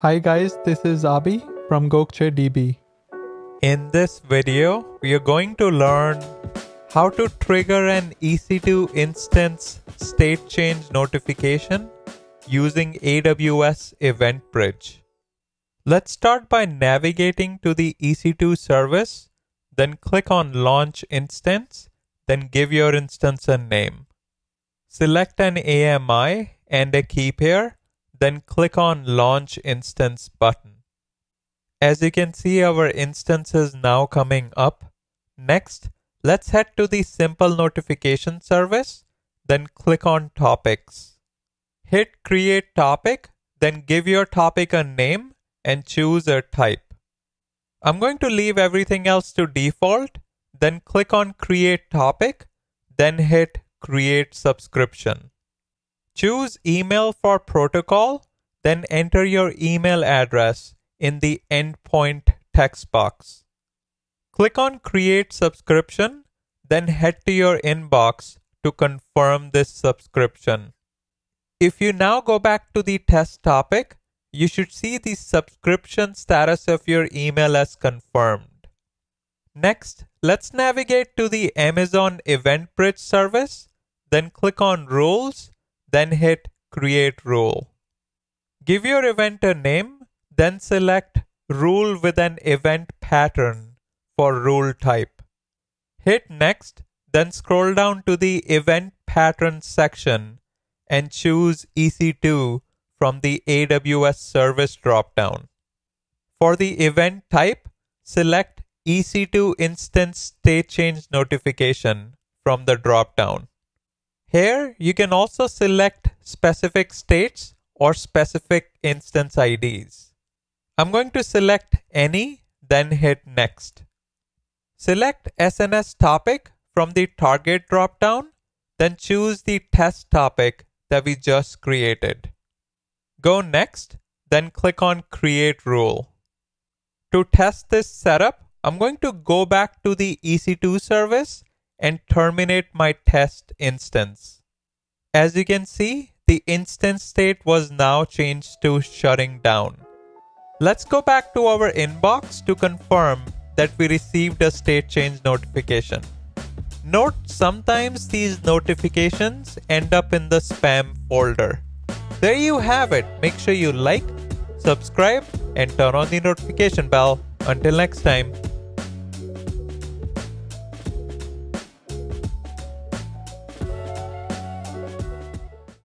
Hi guys, this is Abhi from GokceDB. In this video, we are going to learn how to trigger an EC2 instance state change notification using AWS EventBridge. Let's start by navigating to the EC2 service, then click on Launch Instance, then give your instance a name. Select an AMI and a key pair then click on Launch Instance button. As you can see, our instance is now coming up. Next, let's head to the Simple Notification service, then click on Topics. Hit Create Topic, then give your topic a name and choose a type. I'm going to leave everything else to default, then click on Create Topic, then hit Create Subscription. Choose email for protocol, then enter your email address in the endpoint text box. Click on create subscription, then head to your inbox to confirm this subscription. If you now go back to the test topic, you should see the subscription status of your email as confirmed. Next, let's navigate to the Amazon EventBridge service, then click on Rules then hit Create Rule. Give your event a name, then select Rule with an event pattern for rule type. Hit Next, then scroll down to the Event Pattern section and choose EC2 from the AWS Service dropdown. For the event type, select EC2 Instance State Change Notification from the dropdown. Here, you can also select specific states or specific instance IDs. I'm going to select any, then hit next. Select SNS topic from the target dropdown, then choose the test topic that we just created. Go next, then click on create rule. To test this setup, I'm going to go back to the EC2 service and terminate my test instance. As you can see, the instance state was now changed to shutting down. Let's go back to our inbox to confirm that we received a state change notification. Note sometimes these notifications end up in the spam folder. There you have it. Make sure you like, subscribe, and turn on the notification bell. Until next time.